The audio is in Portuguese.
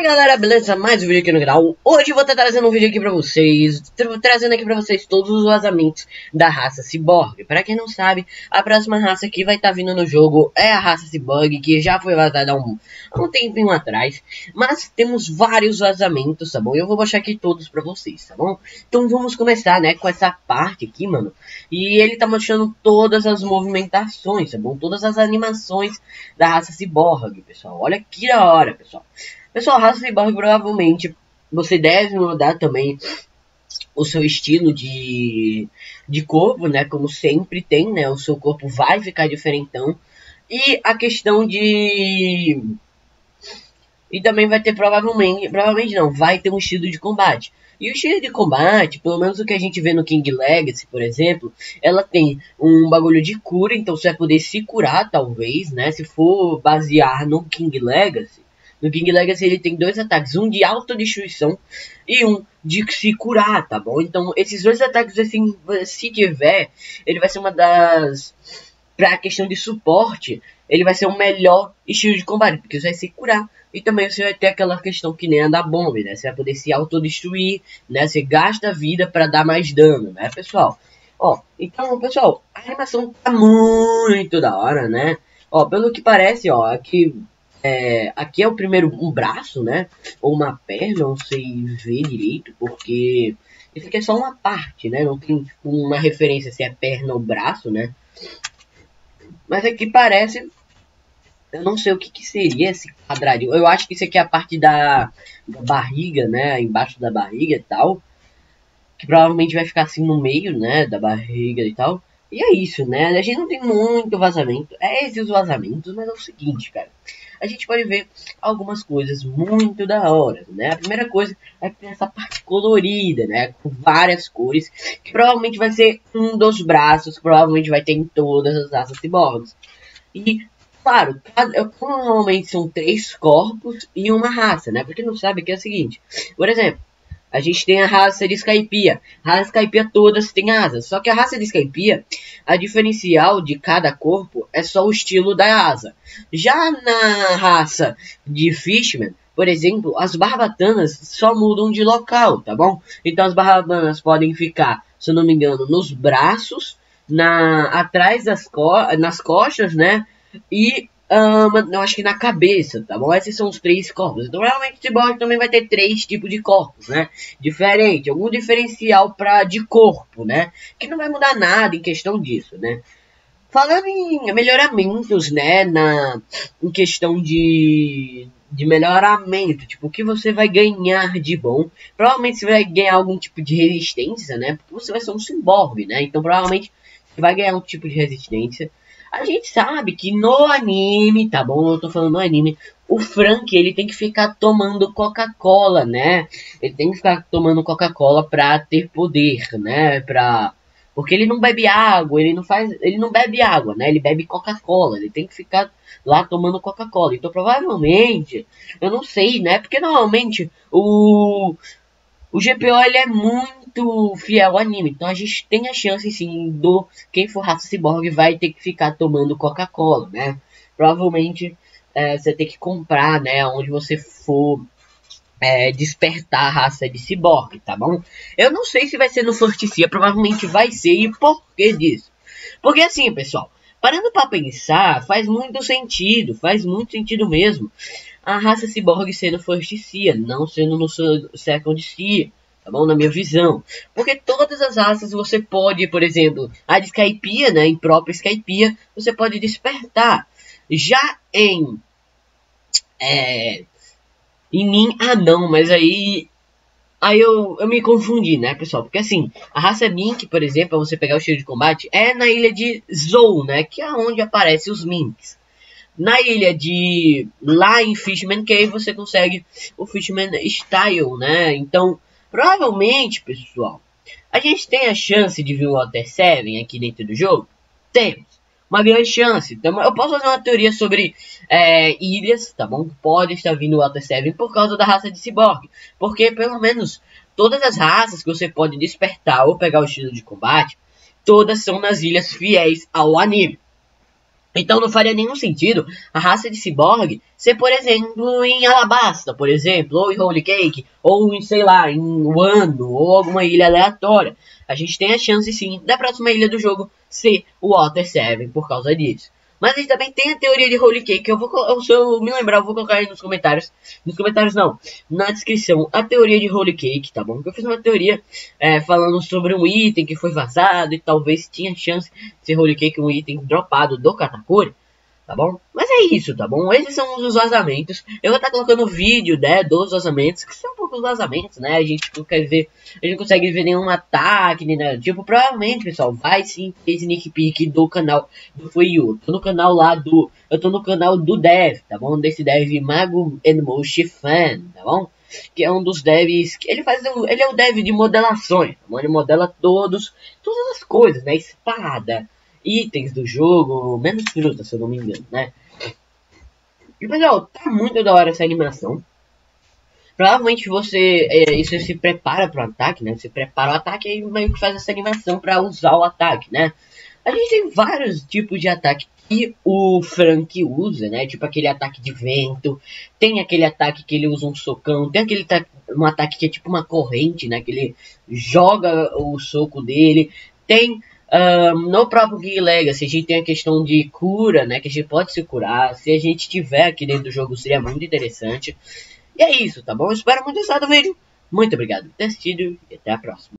aí galera, beleza? Mais um vídeo aqui no canal. Hoje vou estar trazendo um vídeo aqui pra vocês, tra trazendo aqui pra vocês todos os vazamentos da raça Cyborg. Pra quem não sabe, a próxima raça que vai estar tá vindo no jogo é a raça Cyborg, que já foi vazada há um, um tempinho atrás. Mas temos vários vazamentos, tá bom? Eu vou mostrar aqui todos pra vocês, tá bom? Então vamos começar, né, com essa parte aqui, mano. E ele tá mostrando todas as movimentações, tá bom? Todas as animações da raça Cyborg, pessoal. Olha que da hora, pessoal. Pessoal, raça Cyborg provavelmente você deve mudar também o seu estilo de, de corpo, né? Como sempre tem, né? O seu corpo vai ficar diferentão. E a questão de... E também vai ter provavelmente... Provavelmente não, vai ter um estilo de combate. E o estilo de combate, pelo menos o que a gente vê no King Legacy, por exemplo, ela tem um bagulho de cura, então você vai poder se curar, talvez, né? Se for basear no King Legacy. No King Legacy ele tem dois ataques, um de autodestruição e um de se curar, tá bom? Então esses dois ataques, assim, se tiver, ele vai ser uma das... Pra questão de suporte, ele vai ser o melhor estilo de combate, porque você vai se curar. E também você vai ter aquela questão que nem a da bomba, né? Você vai poder se autodestruir, né? Você gasta vida para dar mais dano, né, pessoal? Ó, então, pessoal, a animação tá muito da hora, né? Ó, pelo que parece, ó, aqui é, aqui é o primeiro um braço, né? Ou uma perna, não sei ver direito, porque isso aqui é só uma parte, né? Não tem tipo, uma referência se é perna ou braço, né? Mas aqui parece. Eu não sei o que, que seria esse quadradinho. Eu acho que isso aqui é a parte da, da barriga, né? Embaixo da barriga e tal. Que provavelmente vai ficar assim no meio, né? Da barriga e tal. E é isso, né? A gente não tem muito vazamento. É esses vazamentos, mas é o seguinte, cara a gente pode ver algumas coisas muito da hora, né? A primeira coisa é que tem essa parte colorida, né? Com várias cores, que provavelmente vai ser um dos braços, provavelmente vai ter em todas as raças ciborgues. E, claro, cada, normalmente são três corpos e uma raça, né? Porque não sabe que é o seguinte, por exemplo, a gente tem a raça de Skypiea. A raça Skypiea todas têm asas. Só que a raça de Skypiea, a diferencial de cada corpo é só o estilo da asa. Já na raça de Fishman, por exemplo, as barbatanas só mudam de local, tá bom? Então as barbatanas podem ficar, se eu não me engano, nos braços, na atrás das co nas costas, né? E um, eu acho que na cabeça, tá bom? Esses são os três corpos. Então, realmente, o Cyborg também vai ter três tipos de corpos, né? Diferente, algum diferencial pra, de corpo, né? Que não vai mudar nada em questão disso, né? Falando em melhoramentos, né? Na, em questão de, de melhoramento, tipo, o que você vai ganhar de bom? Provavelmente você vai ganhar algum tipo de resistência, né? Porque você vai ser um cyborg, né? Então, provavelmente, você vai ganhar um tipo de resistência. A gente sabe que no anime, tá bom? Eu tô falando no anime, o Frank, ele tem que ficar tomando Coca-Cola, né? Ele tem que ficar tomando Coca-Cola pra ter poder, né? Pra... Porque ele não bebe água, ele não faz, ele não bebe água, né? Ele bebe Coca-Cola, ele tem que ficar lá tomando Coca-Cola. Então, provavelmente, eu não sei, né? Porque normalmente o o GPO ele é muito fiel ao anime. Então a gente tem a chance sim do quem for raça cyborg vai ter que ficar tomando Coca-Cola, né? Provavelmente é, você tem que comprar, né? Onde você for é, despertar a raça de cyborg, tá bom? Eu não sei se vai ser no Forticia, provavelmente vai ser. E por que disso? Porque assim, pessoal, parando para pensar, faz muito sentido, faz muito sentido mesmo. A raça cyborg sendo Forticia, não sendo no Second Sea tá bom? Na minha visão. Porque todas as raças você pode, por exemplo, a de Skypiea, né, em própria Skypiea, você pode despertar. Já em... É, em mim, ah não, mas aí... Aí eu, eu me confundi, né, pessoal? Porque assim, a raça Mink, por exemplo, pra você pegar o estilo de combate, é na ilha de Zou, né? Que é onde aparecem os Minks. Na ilha de... Lá em Fishman Cave você consegue o Fishman Style, né? Então, Provavelmente, pessoal, a gente tem a chance de vir o Water 7 aqui dentro do jogo? Temos. Uma grande chance. Então, eu posso fazer uma teoria sobre é, ilhas, tá bom? Pode estar vindo o Water 7 por causa da raça de Cyborg. Porque, pelo menos, todas as raças que você pode despertar ou pegar o estilo de combate, todas são nas ilhas fiéis ao anime. Então não faria nenhum sentido a raça de Cyborg ser, por exemplo, em Alabasta, por exemplo, ou em Holy Cake, ou em, sei lá, em Wano, ou alguma ilha aleatória. A gente tem a chance sim da próxima ilha do jogo ser o Water 7 por causa disso. Mas a gente também tem a teoria de Holy Cake, eu vou, eu, se eu me lembrar, eu vou colocar aí nos comentários. Nos comentários não, na descrição, a teoria de Holy Cake, tá bom? Eu fiz uma teoria é, falando sobre um item que foi vazado e talvez tinha chance de ser Holy Cake um item dropado do Katakuri tá bom? Mas é isso, tá bom? Esses são os vazamentos. Eu vou estar colocando vídeo, né, dos vazamentos, que são poucos vazamentos, né? A gente não quer ver, a gente não consegue ver nenhum ataque, nem nada. Tipo, provavelmente, pessoal, vai sim ter sneak peek do canal do Fuyu. Tô no canal lá do, eu tô no canal do Dev, tá bom? Desse Dev Mago Enmoshi Fan, tá bom? que é um dos devs que ele faz ele é o dev de modelações, tá ele modela todos todas as coisas, né? Espada, itens do jogo, menos fruta, se eu não me engano, né? E pessoal, tá muito da hora essa animação. Provavelmente você, é, isso se prepara para o ataque, né? Você prepara o ataque e meio que faz essa animação para usar o ataque, né? A gente tem vários tipos de ataque que o Frank usa, né? Tipo aquele ataque de vento, tem aquele ataque que ele usa um socão, tem aquele um ataque que é tipo uma corrente, né? Que ele joga o soco dele, tem um, no próprio Gear Legacy, a gente tem a questão de cura, né? Que a gente pode se curar. Se a gente tiver aqui dentro do jogo, seria muito interessante. E é isso, tá bom? espero muito gostado do vídeo. Muito obrigado por ter assistido e até a próxima.